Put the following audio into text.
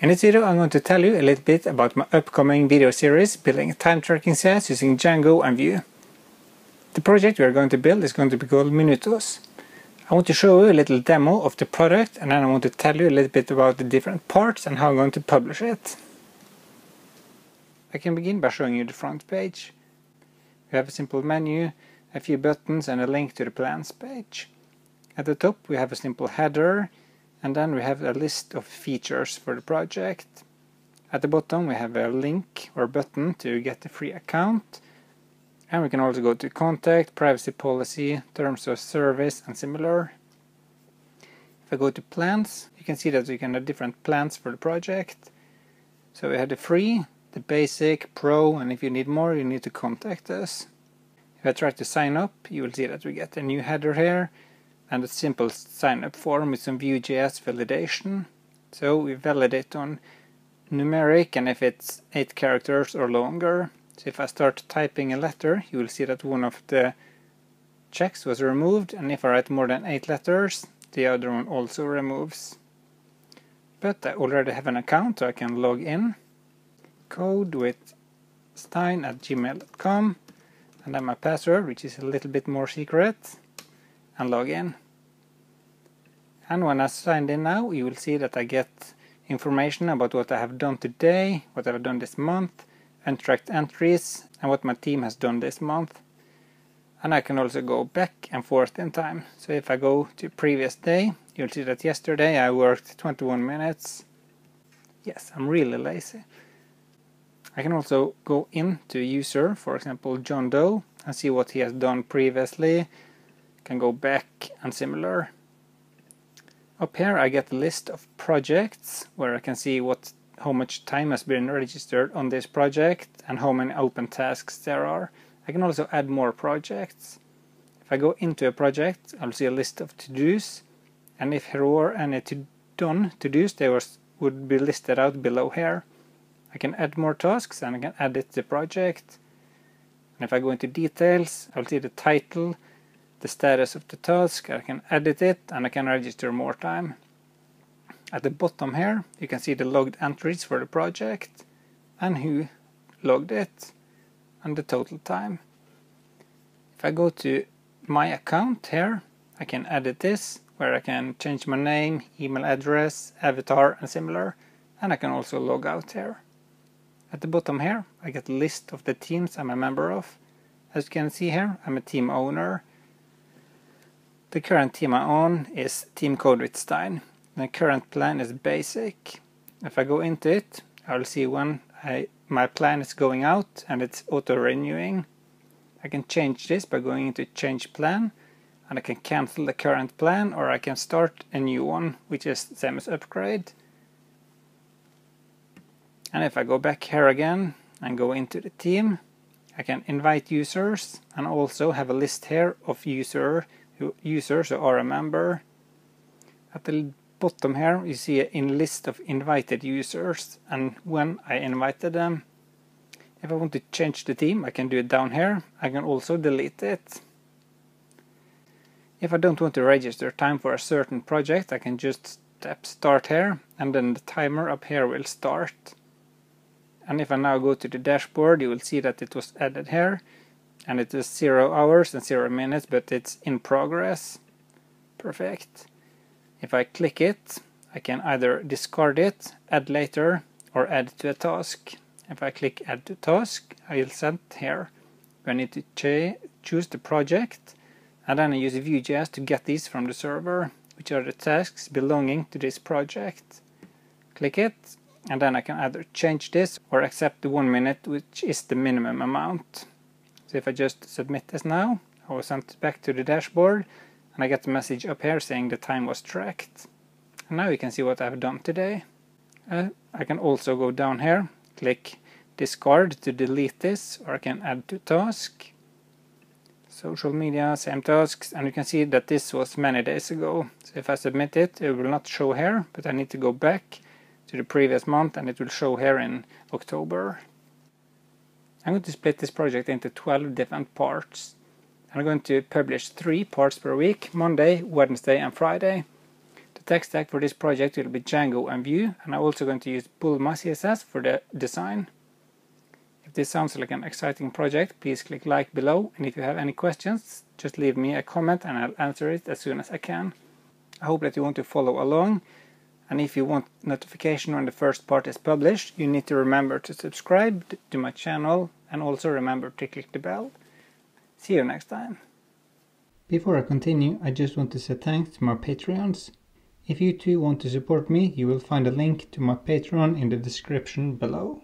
In this video I'm going to tell you a little bit about my upcoming video series building time tracking SaaS using Django and Vue. The project we are going to build is going to be called Minutos. I want to show you a little demo of the product and then I want to tell you a little bit about the different parts and how I'm going to publish it. I can begin by showing you the front page. We have a simple menu, a few buttons and a link to the plans page. At the top we have a simple header and then we have a list of features for the project. At the bottom we have a link or button to get a free account. And we can also go to contact, privacy policy, terms of service and similar. If I go to plans, you can see that we can have different plans for the project. So we have the free, the basic, pro, and if you need more you need to contact us. If I try to sign up, you will see that we get a new header here and a simple sign-up form with some Vue.js validation. So we validate on numeric and if it's 8 characters or longer. So if I start typing a letter, you will see that one of the checks was removed and if I write more than 8 letters, the other one also removes. But I already have an account so I can log in. Code with stein at gmail.com and then my password which is a little bit more secret and log in. And when I signed in now, you will see that I get information about what I have done today, what I've done this month, and tracked entries, and what my team has done this month. And I can also go back and forth in time. So if I go to previous day, you'll see that yesterday I worked 21 minutes. Yes, I'm really lazy. I can also go into user, for example John Doe, and see what he has done previously, can go back and similar. Up here I get a list of projects where I can see what how much time has been registered on this project and how many open tasks there are. I can also add more projects. If I go into a project I'll see a list of to-dos and if there were any to done to-dos they was, would be listed out below here. I can add more tasks and I can edit the project. And if I go into details I'll see the title the status of the task, I can edit it and I can register more time. At the bottom here you can see the logged entries for the project and who logged it and the total time. If I go to my account here I can edit this where I can change my name, email address, avatar and similar and I can also log out here. At the bottom here I get a list of the teams I'm a member of. As you can see here I'm a team owner the current team I'm on is Team Code with Stein. The current plan is basic. If I go into it, I'll see when I, my plan is going out and it's auto-renewing. I can change this by going into change plan and I can cancel the current plan or I can start a new one which is same as upgrade. And if I go back here again and go into the team, I can invite users and also have a list here of user users are a member. At the bottom here you see a list of invited users and when I invited them. If I want to change the team I can do it down here. I can also delete it. If I don't want to register time for a certain project I can just tap start here and then the timer up here will start. And if I now go to the dashboard you will see that it was added here and it is zero hours and zero minutes but it's in progress. Perfect. If I click it I can either discard it add later or add to a task. If I click add to task I'll set here. I need to choose the project and then I use Vue.js to get these from the server which are the tasks belonging to this project. Click it and then I can either change this or accept the one minute which is the minimum amount so if I just submit this now, I was sent back to the dashboard and I get the message up here saying the time was tracked. And now you can see what I've done today. Uh, I can also go down here, click discard to delete this, or I can add to task. Social media, same tasks, and you can see that this was many days ago. So if I submit it, it will not show here, but I need to go back to the previous month and it will show here in October. I'm going to split this project into 12 different parts. I'm going to publish three parts per week, Monday, Wednesday and Friday. The tech stack for this project will be Django and Vue, and I'm also going to use Bulma CSS for the design. If this sounds like an exciting project, please click like below, and if you have any questions, just leave me a comment and I'll answer it as soon as I can. I hope that you want to follow along, and if you want notification when the first part is published, you need to remember to subscribe to my channel and also remember to click the bell. See you next time. Before I continue, I just want to say thanks to my Patreons. If you too want to support me, you will find a link to my Patreon in the description below.